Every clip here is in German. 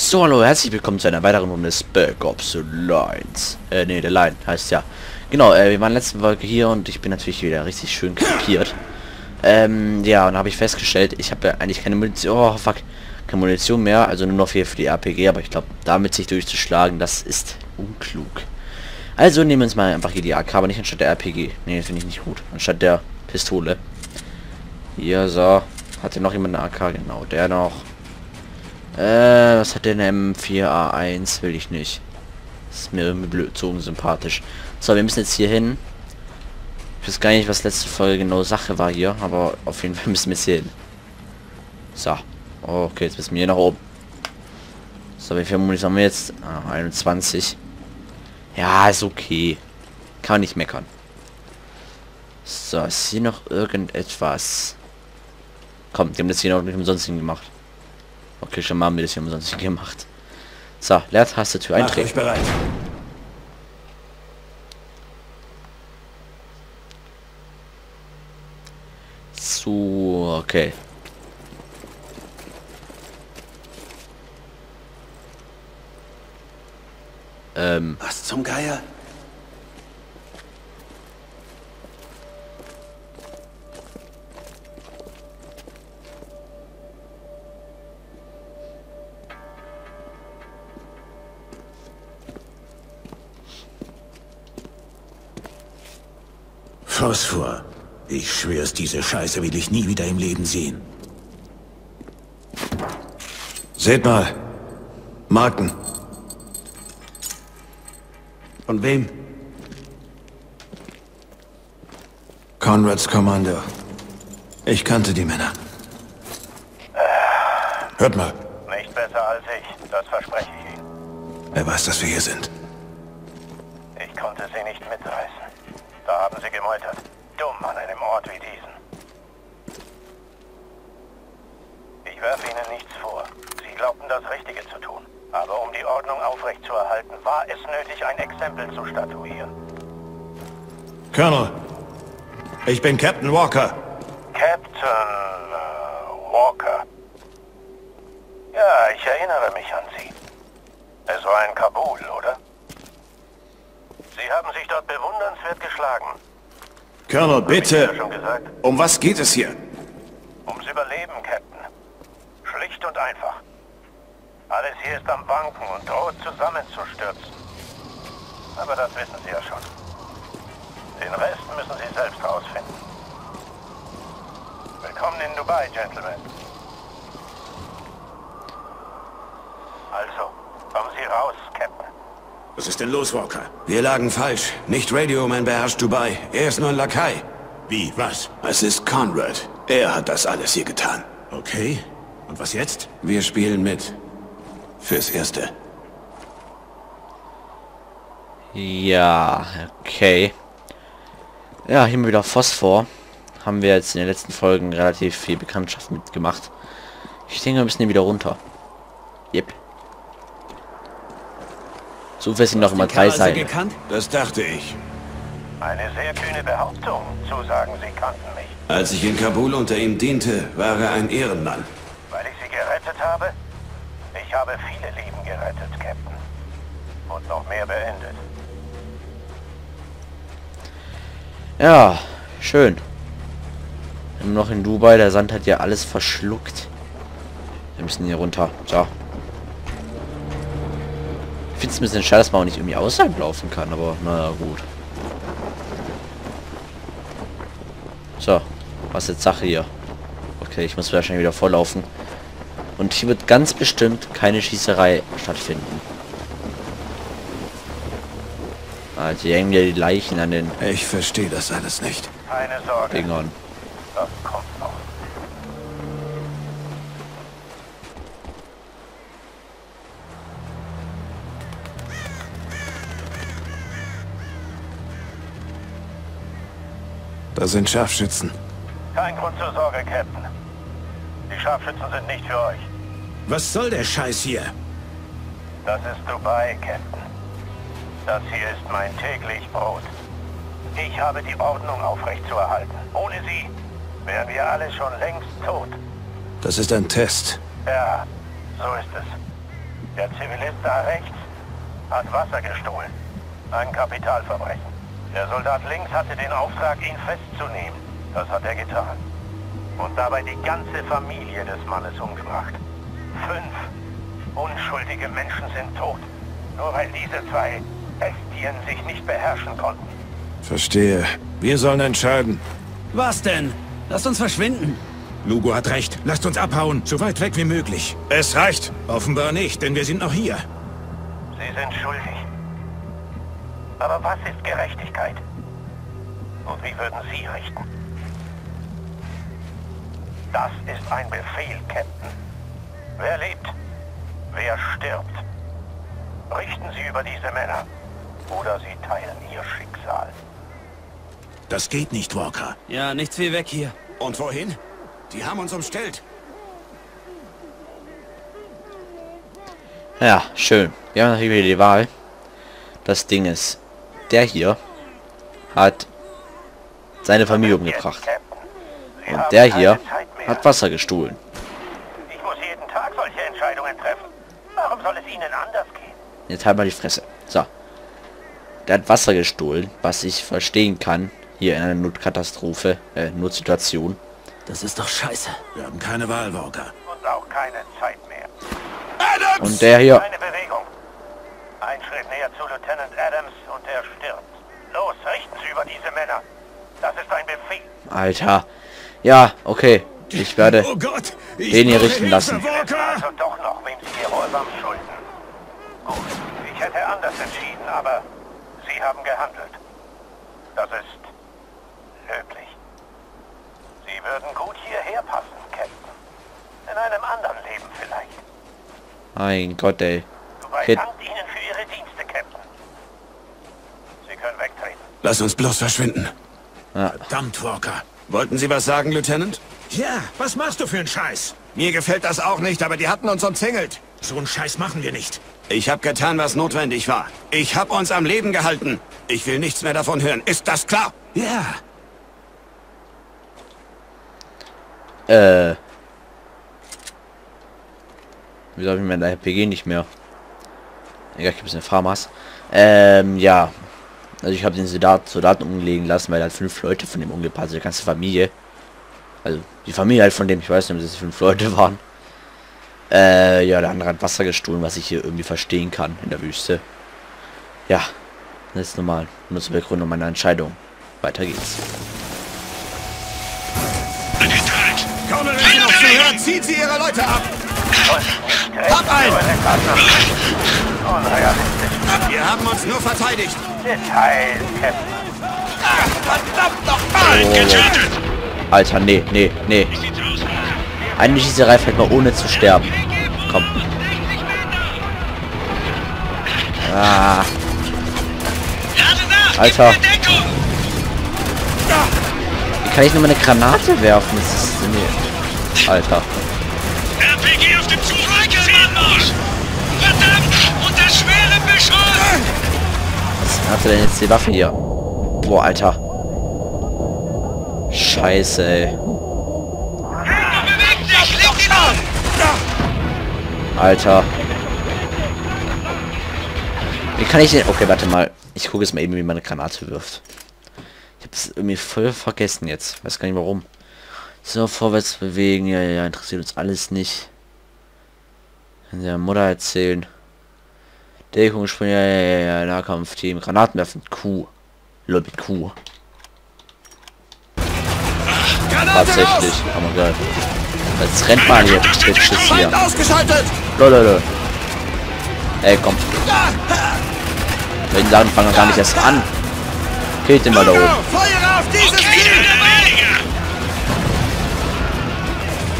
So, hallo, herzlich willkommen zu einer weiteren Runde Spec Ops Lines. Äh, nee, der Line heißt ja. Genau, äh, wir waren letzte Folge hier und ich bin natürlich wieder richtig schön kapiert. Ähm, ja, und habe ich festgestellt, ich habe ja eigentlich keine Munition, oh, fuck, keine Munition mehr, also nur noch viel für die RPG, aber ich glaube, damit sich durchzuschlagen, das ist unklug. Also nehmen wir uns mal einfach hier die AK, aber nicht anstatt der RPG. Nee, finde ich nicht gut. Anstatt der Pistole. Hier, so. Hat hier noch jemand eine AK? Genau, der noch. Äh, was hat denn M4A1? Will ich nicht. Ist mir irgendwie blöd, so unsympathisch. So, wir müssen jetzt hier hin. Ich weiß gar nicht, was letzte Folge genau Sache war hier, aber auf jeden Fall müssen wir jetzt hier hin. So. Okay, jetzt müssen wir hier nach oben. So, wie viel Munition haben wir jetzt? Ah, 21. Ja, ist okay. Kann nicht meckern. So, ist hier noch irgendetwas? Komm, die haben das hier noch nicht umsonst gemacht. Okay, schon mal haben wir das hier umsonst gemacht. So, Leertaste eintreten. bereit. So, okay. Ähm. Was zum Geier? Phosphor. Ich schwör's, diese Scheiße will ich nie wieder im Leben sehen. Seht mal. Marken. Von wem? Conrads Kommando. Ich kannte die Männer. Hört mal. Nicht besser als ich, das verspreche ich Ihnen. Er weiß, dass wir hier sind. Ich konnte sie nicht mitreißen. Da haben sie gemeutert. Dumm an einem Ort wie diesen. Ich werfe Ihnen nichts vor. Das Richtige zu tun. Aber um die Ordnung aufrechtzuerhalten, war es nötig, ein Exempel zu statuieren. Colonel, ich bin Captain Walker. Captain äh, Walker. Ja, ich erinnere mich an Sie. Es war in Kabul, oder? Sie haben sich dort bewundernswert geschlagen. Colonel, bitte. Um was geht es hier? Ums Überleben, Captain. Schlicht und einfach. Alles hier ist am Wanken und droht zusammenzustürzen. Aber das wissen Sie ja schon. Den Rest müssen Sie selbst rausfinden. Willkommen in Dubai, Gentlemen. Also, kommen Sie raus, Captain. Was ist denn los, Walker? Wir lagen falsch. Nicht Radioman beherrscht Dubai. Er ist nur ein Lakai. Wie? Was? Es ist Conrad. Er hat das alles hier getan. Okay. Und was jetzt? Wir spielen mit. Fürs Erste. Ja, okay. Ja, hier wieder Phosphor. Haben wir jetzt in den letzten Folgen relativ viel Bekanntschaft mitgemacht. Ich denke, wir müssen hier wieder runter. Yep. So viel sind noch immer drei Seile. Gekannt? Das dachte ich. Eine sehr kühne Behauptung, zu sagen, Sie kannten mich. Als ich in Kabul unter ihm diente, war er ein Ehrenmann. Habe viele Leben gerettet, Captain. Und noch mehr beendet. Ja, schön. Immer noch in Dubai, der Sand hat ja alles verschluckt. Wir müssen hier runter. So. Ich finde es ein bisschen schade, dass man auch nicht irgendwie außerhalb laufen kann, aber naja, gut. So, was ist jetzt Sache hier? Okay, ich muss wahrscheinlich wieder vorlaufen. Und hier wird ganz bestimmt keine Schießerei stattfinden. Also hier hängen ja die Leichen an den... Ich verstehe das alles nicht. Keine Sorge. Dingern. Das kommt noch. Da sind Scharfschützen. Kein Grund zur Sorge, Captain. Die Scharfschützen sind nicht für euch. Was soll der Scheiß hier? Das ist Dubai, Captain. Das hier ist mein täglich Brot. Ich habe die Ordnung aufrechtzuerhalten. Ohne sie wären wir alle schon längst tot. Das ist ein Test. Ja, so ist es. Der Zivilist da rechts hat Wasser gestohlen. Ein Kapitalverbrechen. Der Soldat links hatte den Auftrag, ihn festzunehmen. Das hat er getan. Und dabei die ganze Familie des Mannes umgebracht. Fünf unschuldige Menschen sind tot. Nur weil diese zwei Bestien sich nicht beherrschen konnten. Verstehe. Wir sollen entscheiden. Was denn? Lasst uns verschwinden. Lugo hat recht. Lasst uns abhauen, so weit weg wie möglich. Es reicht. Offenbar nicht, denn wir sind noch hier. Sie sind schuldig. Aber was ist Gerechtigkeit? Und wie würden Sie richten? Das ist ein Befehl, Captain. Wer lebt? Wer stirbt? Richten Sie über diese Männer. Oder Sie teilen ihr Schicksal. Das geht nicht, Walker. Ja, nichts wie weg hier. Und wohin? Die haben uns umstellt. Ja, schön. Wir haben natürlich wieder die Wahl. Das Ding ist, der hier hat seine Familie umgebracht. Und der hier. Hat Wasser gestohlen. Ich muss jeden Tag solche Entscheidungen treffen. Warum soll es Ihnen anders gehen? Jetzt halt mal die Fresse. So. Der hat Wasser gestohlen, was ich verstehen kann. Hier in einer Notkatastrophe, äh, Notsituation. Das ist doch scheiße. Wir haben keine Wahl, Walker. Und auch keine Zeit mehr. Und der hier, Eine Bewegung. Ein Schritt näher zu Lieutenant Adams und er stirbt. Los, richten Sie über diese Männer. Das ist ein Befehl. Alter. Ja, okay. Ich werde Oh Gott! Ich den hier richten lassen. Walker! Also doch noch, wem Sie Gehorsam schulden. Gut, ich hätte anders entschieden, aber Sie haben gehandelt. Das ist löblich. Sie würden gut hierher passen, Captain. In einem anderen Leben vielleicht. Mein Gott, ey. Dubai Hit. dankt Ihnen für Ihre Dienste, Captain. Sie können wegtreten. Lass uns bloß verschwinden. Verdammt, Walker. Wollten Sie was sagen, Lieutenant? Ja, was machst du für einen Scheiß? Mir gefällt das auch nicht, aber die hatten uns umzingelt. So einen Scheiß machen wir nicht. Ich habe getan, was notwendig war. Ich habe uns am Leben gehalten. Ich will nichts mehr davon hören. Ist das klar? Ja. Äh. Wieso habe ich mein RPG nicht mehr? Egal, ich habe eine Farmers. Ähm, ja. Also ich habe den Soldat, Soldaten umlegen lassen, weil halt fünf Leute von dem umgepasst die ganze Familie. Also die Familie halt von dem, ich weiß nicht, ob es fünf Leute waren. Äh, ja, der andere hat Wasser gestohlen, was ich hier irgendwie verstehen kann in der Wüste. Ja, das ist normal. Nur zur Begründung meiner Entscheidung. Weiter geht's. Kaum wenn Sie noch zuhören, zieht sie Ihre Leute ab. Hab! Unrealistisch. Wir haben uns nur verteidigt. Detail. Alter, nee, nee, nee. Eigentlich ist der Reif halt mal ohne zu sterben. Komm. Ah. Alter. Wie kann ich nur meine Granate werfen? Das ist nee. Alter. RPG auf dem Zug! Anmarsch! Verdammt! Unter schwerem Beschuss! Was hat er denn jetzt die Waffe hier? Boah, Alter. Scheiße, ey. Alter. Wie kann ich denn... Okay, warte mal. Ich gucke jetzt mal eben, wie man eine Granate wirft. Ich habe es irgendwie voll vergessen jetzt. Weiß gar nicht warum. So, vorwärts bewegen. Ja, ja, ja, interessiert uns alles nicht. Kann der Mutter erzählen. Deckungsspringer, ja, ja, ja, Nahkampfteam, Granatenwerfen, Q. Lobby, mit Q. Tatsächlich, oh aber geil. Jetzt rennt man hier, Bitches hier. Ausgeschaltet! Lol, lol. Ey, komm. Wenn dann fangen wir gar nicht erst an. Killt den mal da oben.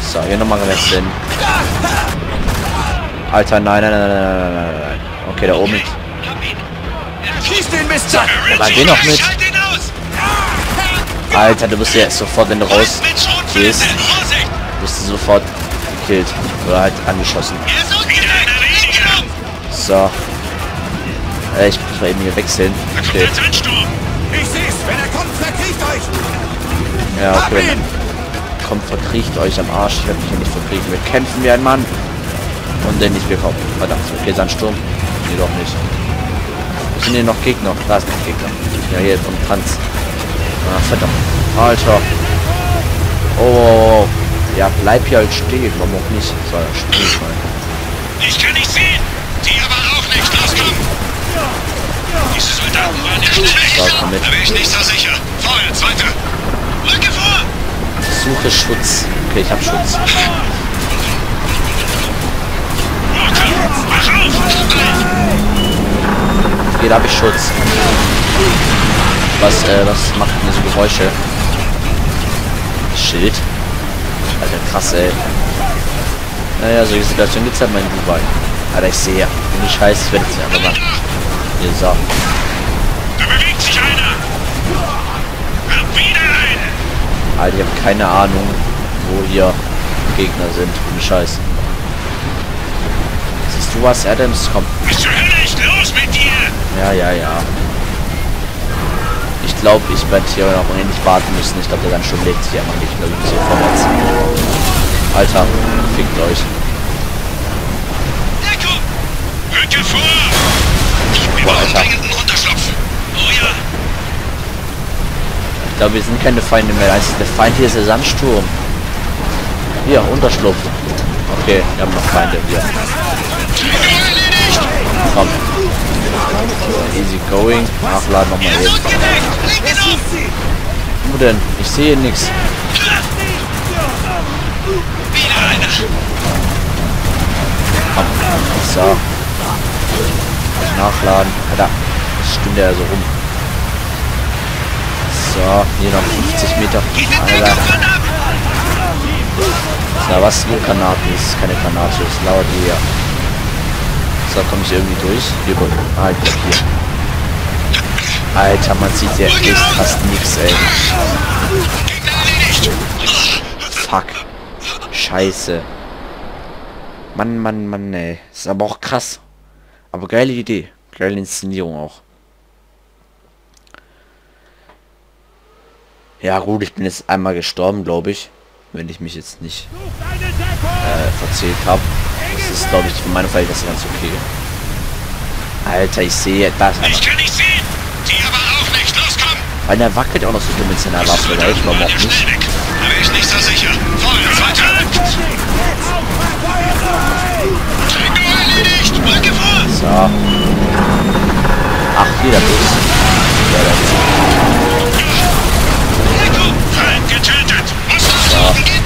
So, hier nochmal rechts hin. Alter, nein, nein, nein, nein, nein, nein, nein, nein. Okay, da oben. Ihn! Schieß den Mistsack! war den noch mit? Alter, du bist ja sofort, wenn du raus gehst, bist du sofort gekillt. Oder halt angeschossen. Ist! So. Äh, ich muss mal eben hier wechseln. Okay. Jetzt Ansturm! Ich seh's! Wenn er kommt, verkriecht euch! Ja, okay. Kommt, verkriecht euch am Arsch. Ich werde mich hier nicht verkriechen. Wir kämpfen wie ein Mann. Und den nicht bekommen. Verdammt. Okay, Sandsturm. Nee, doch nicht. Sind hier noch Gegner? Da ist noch Gegner. Ja, hier vom Tanz. Ah, verdammt. Alter. Oh, oh, oh. Ja, bleib hier halt stehen. Warum auch nicht? Er stehen mal. Ich kann nicht sehen. Die aber auch nicht. Los, komm. Diese Soldaten waren ja schnell. So. Da bin ich nicht so sicher. Vorwärts, weiter. Rücke vor. Suche Schutz. Okay, ich hab Schutz. Walker, mach auf. Hier habe ich Schutz. Was, äh, was macht denn so Geräusche? Schild. Alter, krass, ey. Naja, solche Situationen gibt's halt mal in Dubai. Alter, ich sehe. Ich scheiße, ich werde jetzt einfach mal. Hier, so. Da bewegt sich einer. Hab wieder einen. Alter, ich habe keine Ahnung, wo hier Gegner sind. Ohne Scheiß. Was, Adams? Komm. Bist du höllisch? Los mit dir. Ja, ja, ja. Ich glaube, ich werde hier noch unendlich warten müssen. Ich glaube, der dann schon legt sich einfach nicht mehr so vorwärts. Alter, fickt euch. Deckung. Rücke vor. Boah, Alter. Unterschlupf. Oh ja. Ich glaube, wir sind keine Feinde mehr. Also der Feind hier ist der Sandsturm. Hier, Unterschlupf. Okay, wir haben noch Feinde hier. Komm. Easy going. Nachladen nochmal eben. Wo denn? Ich sehe nichts. Komm. So. Nachladen. Alter. Das stimmt ja so rum. So, hier noch 50 Meter. Alter. Na was? Nur Granaten. Das ist keine Granate. Das lauert hier. So, komme ich irgendwie durch? Hier, guck. Ah, hier. Alter, man sieht ja echt fast nichts, ey. Fuck. Scheiße. Mann, Mann, Mann, ey. Ist aber auch krass. Aber geile Idee. Geile Inszenierung auch. Ja gut, ich bin jetzt einmal gestorben, glaube ich. Wenn ich mich jetzt nicht äh, verzählt habe. Das ist, glaube ich, für meine Verhältnisse ganz okay. Alter, ich sehe das. Ich kann nicht sehen. Die aber auch nicht. Los, komm. Weil der wackelt auch noch so dumm mit seiner Waffe. Da ich waren auch nicht. Da bin ich nicht so sicher. Vorwärts, weiter. Erledigt. Vor. So. Ach, hier der Bus. Ja, der ist getötet. Geht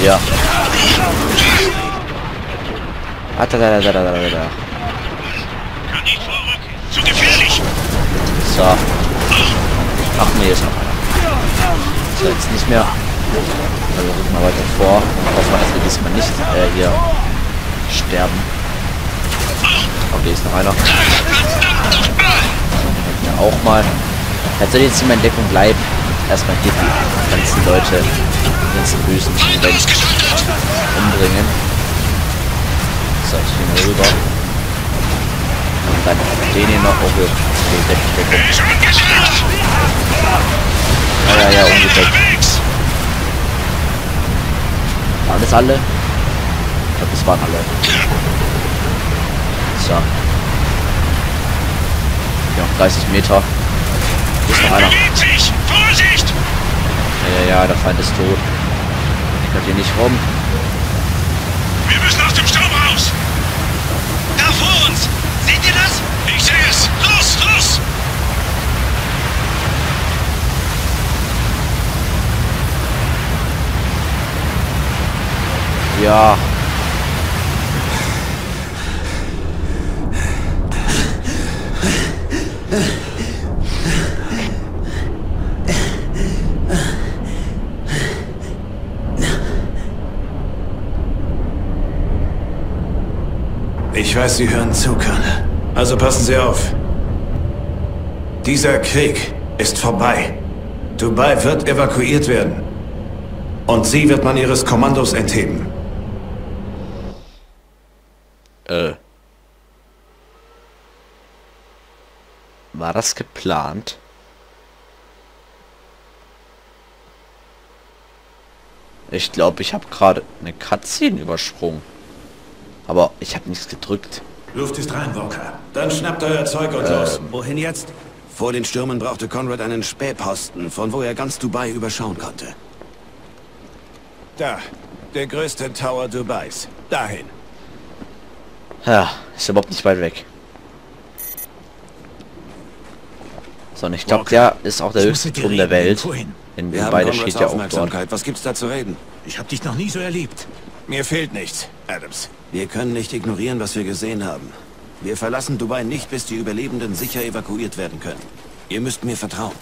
hier. Ah, da, da, da, da, da, da. So. Ach nee, ist noch einer. So, jetzt nicht mehr. Also rück mal weiter vor. Hoffen wir, dass wir diesmal nicht äh, hier sterben. Okay, ist noch einer. Ja, auch mal. Soll jetzt in meiner Deckung bleiben. Erstmal hier die ganzen Leute, die ganzen bösen umbringen. So, ich mal rüber. Und dann den hier noch. Oh, Deckung. Er ist ungedeckt. Ja, ja. Unterwegs. Waren das alle? Ich glaube, das waren alle. So. Ja, 30 Meter. Hier ist noch einer. Ja, ja, der Feind ist tot. Ich kann hier nicht rum. Wir müssen aus dem Staub raus. Da vor uns. Seht ihr das? Ich sehe es. Los, los. Ja. Ich weiß, Sie hören zu, Colonel. Also passen Sie auf. Dieser Krieg ist vorbei. Dubai wird evakuiert werden. Und Sie wird man Ihres Kommandos entheben. Äh. War das geplant? Ich glaube, ich habe gerade eine Cutscene übersprungen. Aber ich habe nichts gedrückt. Luft ist rein, Walker. Dann schnappt euer Zeug und los. Wohin jetzt? Vor den Stürmen brauchte Conrad einen Spähposten, von wo er ganz Dubai überschauen konnte. Da, der größte Tower Dubais. Dahin. Ja, ist überhaupt nicht weit weg. So, und ich glaube, der ist auch der Ich höchste Turm der. Welt. Wohin? In Wir haben beide steht ja auch dort. Aufmerksamkeit. Was gibt's da zu reden? Ich habe dich noch nie so erlebt. Mir fehlt nichts, Adams. Wir können nicht ignorieren, was wir gesehen haben. Wir verlassen Dubai nicht, bis die Überlebenden sicher evakuiert werden können. Ihr müsst mir vertrauen.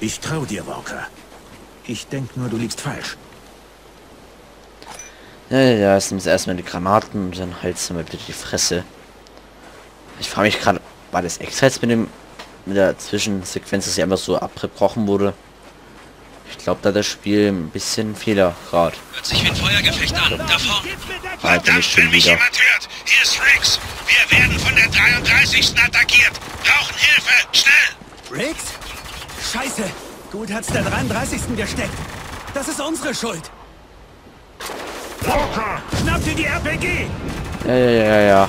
Ich trau dir, Walker. Ich denk nur, du liegst falsch. Ja, ja, ja, jetzt nimmst du erstmal die Granaten und dann haltst du mal bitte die Fresse. Ich frage mich gerade, war das extra jetzt mit dem mit der Zwischensequenz, dass sie einfach so abgebrochen wurde? Ich glaube, da das Spiel ein bisschen Fehler gerade. Hört sich wie ein Feuergefecht an. Da vorne. Alter, nicht schon wieder. Hier ist Riggs. Wir werden von der 33. attackiert. Brauchen Hilfe. Schnell. Riggs? Scheiße! Gut hat's der 33. gesteckt. Das ist unsere Schuld. Walker, schnapp dir die RPG! Ja, ja, ja, ja, ja.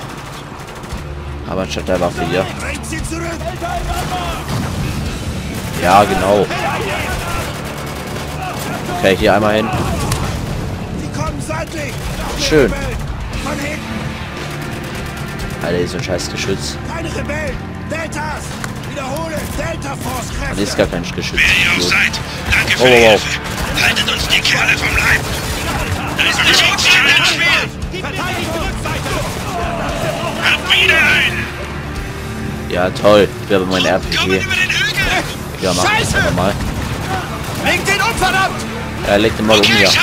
Aber statt der Waffe hier. Bringt sie zurück! Ja, genau. Okay, hier einmal hin. Sie kommen seitlich! Schön. Alter, so ein scheiß Geschütz. Keine Rebellen! Deltas! Wiederhole! Delta Force Das Kräfte! ist gar kein Geschütz. Wer ihr auch seid, danke für Oh, die wow. Haltet uns die Kerle vom Leib. Da ist eine Schutzschale im Spiel. Hab wieder einen. Ja, toll. Ich habe mein Kommen RPG. über den Hügel. Ja, mach ich einfach mal. Leg den um, verdammt! Er legt den mal um Okay, hier. raus.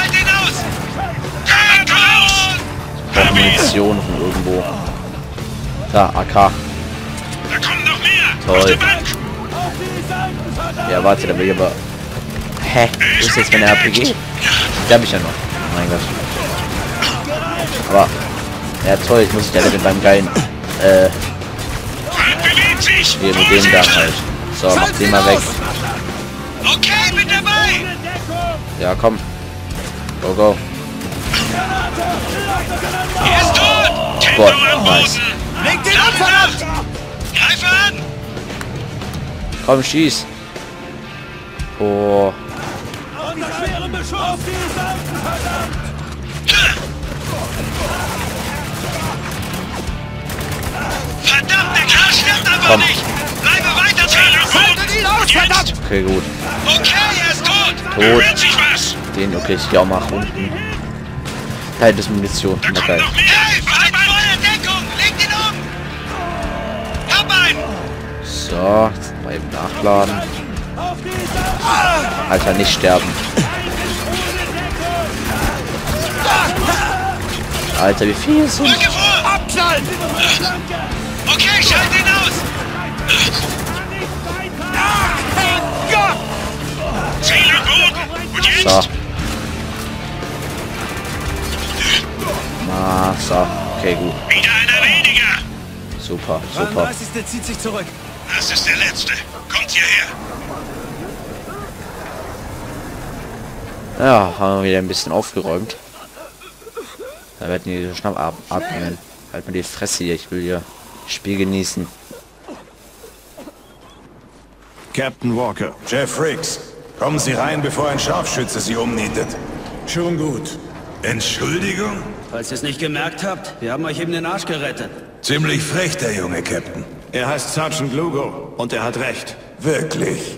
Braucht Munition von irgendwo. Da, AK. Da. Toll. Ja, warte, da will ich aber... Hä? Wo ist jetzt meine RPG? Die hab ich ja noch. Oh mein Gott. Aber... Ja, toll, ich muss ja mit meinem geilen... Äh, hier mit dem da halt. So, mach den mal weg. Okay, bin dabei. Ja, komm. Go, go. Er ist tot. Am nice. Leg den um, verdammt! Greife an. Komm, schieß. Oh, Unter schwerem Beschuss! Auf die Seiten, verdammt! Verdammt, der Kerl stirbt einfach Komm. nicht. Bleibe weiter dran. Okay, gut. Okay, er ist tot. Tot. Rührt sich was. Den, okay, ich geh auch mal nach unten. Da ist Munition. Da kommt geil. noch mehr. Hey, Feind Feuerdeckung. Legt ihn um. Hab einen. So, jetzt mal eben nachladen. Alter, nicht sterben. Alter, wie viel sind? Abknallen! Okay, schalt ihn aus. Am Boden. Und jetzt? So. Na, so. Okay, gut. Wieder einer weniger. Super, super. 33. zieht sich zurück. Das ist der letzte. Kommt hierher. Ja, haben wir wieder ein bisschen aufgeräumt. Da werden die so schnapp ab- atmen. Halt mal die Fresse hier, ich will hier Spiel genießen. Captain Walker. Jeff Riggs, kommen Sie rein, bevor ein Scharfschütze Sie umnietet. Schon gut. Entschuldigung? Falls ihr es nicht gemerkt habt, wir haben euch eben den Arsch gerettet. Ziemlich frech, der junge Captain. Er heißt Sergeant Lugo und er hat recht. Wirklich?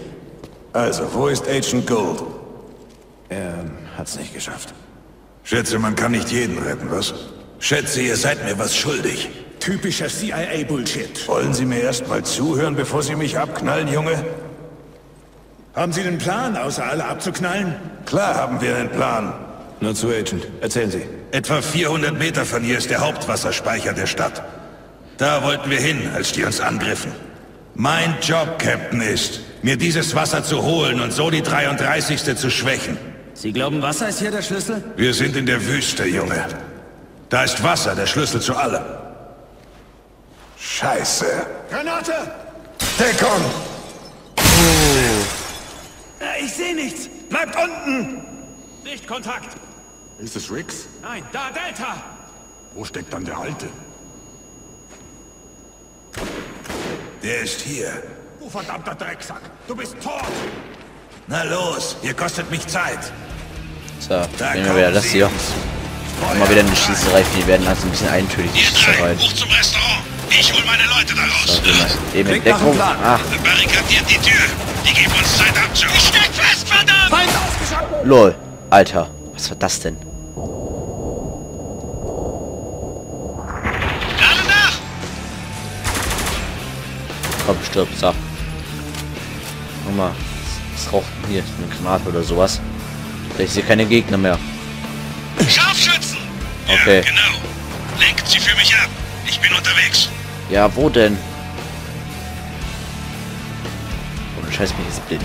Also, wo ist Agent Gold? Er hat's nicht geschafft. Schätze, man kann nicht jeden retten, was? Schätze, ihr seid mir was schuldig. Typischer CIA-Bullshit. Wollen Sie mir erst mal zuhören, bevor Sie mich abknallen, Junge? Haben Sie einen Plan, außer alle abzuknallen? Klar haben wir einen Plan. Nur zu Agent. Erzählen Sie. Etwa 400 Meter von hier ist der Hauptwasserspeicher der Stadt. Da wollten wir hin, als die uns angriffen. Mein Job, Captain, ist, mir dieses Wasser zu holen und so die 33. zu schwächen. Sie glauben, Wasser ist hier der Schlüssel? Wir sind in der Wüste, Junge. Da ist Wasser der Schlüssel zu allem. Scheiße. Granate! Deckung! Äh, ich sehe nichts. Bleibt unten! Sichtkontakt! Ist es Rix? Nein, da Delta! Wo steckt dann der Alte? Der ist hier. Du verdammter Drecksack! Du bist tot! Na los, ihr kostet mich Zeit. So, nehmen wir wieder das hier. Mal wieder eine Schießerei. Die werden also ein bisschen eintönig, die hoch zum Restaurant. Ich hol meine Leute da raus. So, eben in Deckung. Ah, Barrikadiert die Tür. Die geben uns Zeit abzu. Ich steck fest, verdammt! Feind ausgeschaltet! lol. Alter, was war das denn? Gerade nach! Komm, stirb, so. Guck mal. Was raucht denn hier? Eine Granate oder sowas? Ich sehe keine Gegner mehr. Scharfschützen! Okay. Ja, genau. Lenkt sie für mich ab. Ich bin unterwegs. Ja, wo denn? Oh, Scheiß, mich ist blind.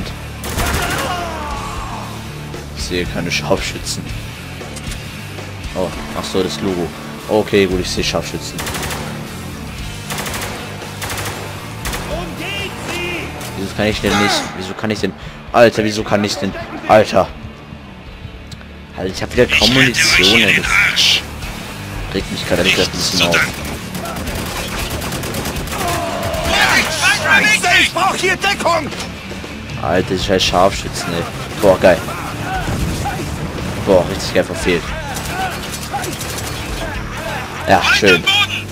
Ich sehe keine Scharfschützen. Oh, ach so, das Logo. Okay, gut, ich sehe Scharfschützen. Wieso kann ich denn nicht? Wieso kann ich denn? Alter, wieso kann ich denn? Alter. Alter, ich habe wieder kaum Munition. Das regt mich gerade ein bisschen auf. Scheiße, ich brauch hier Deckung! Alter, scheiß Scharfschützen, ey. Boah, geil. Boah, richtig geil verfehlt. Ja, Feinde schön. Vorsicht!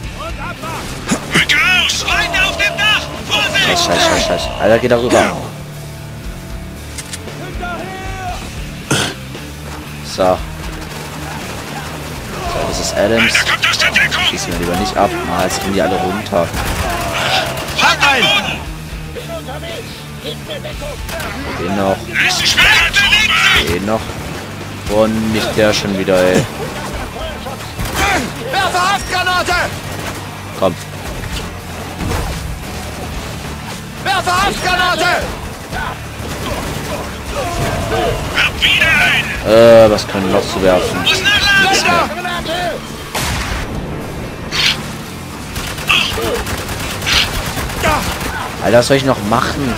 Scheiß, scheiß, scheiß, scheiß. Alter, geh da rüber. So. So, das ist Adams. Schießen wir lieber nicht ab. Mal, jetzt gehen die alle runter. Boden! Den noch, den noch. Und nicht der schon wieder, ey. Werfe Haftgranate! Komm. Werfe Haftgranate! Äh, was können wir noch zu werfen? Muss nachladen! Alter, was soll ich noch machen?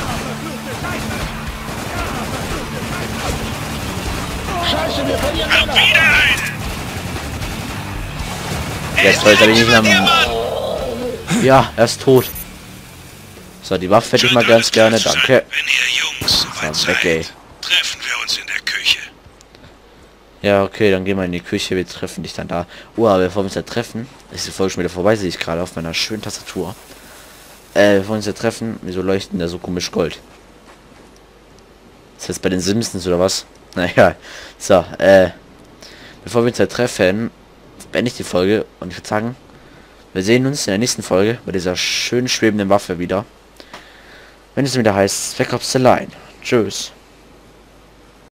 Hab wieder einen! Jetzt bin ich nicht mehr. Ja, er ist tot. So, die Waffe hätte ich mal ganz gerne. Danke. Wenn weg, ey. treffen wir uns in der Küche. Ja, okay, dann gehen wir in die Küche. Wir treffen dich dann da. Oh, aber bevor wir uns da treffen, ist die Folge schon wieder vorbei, sehe ich gerade auf meiner schönen Tastatur. Äh, wir uns da treffen, wieso leuchten da so komisch Gold? Ist das bei den Simpsons oder was? Naja, so, äh, bevor wir uns da treffen, beende ich die Folge und ich würde sagen, wir sehen uns in der nächsten Folge bei dieser schön schwebenden Waffe wieder. Wenn es wieder heißt, Spec Ops The Line. Tschüss.